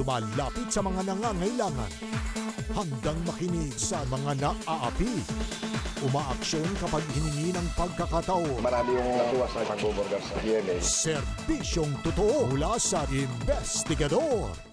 lumalapit sa mga nangangailangan. Handang makinig sa mga naaapi. Umaaksyon kapag hiningi ng pagkakataon. Marami yung natuwa sa pagbuburger sa GMA. Serbisyong totoo mula sa investigador.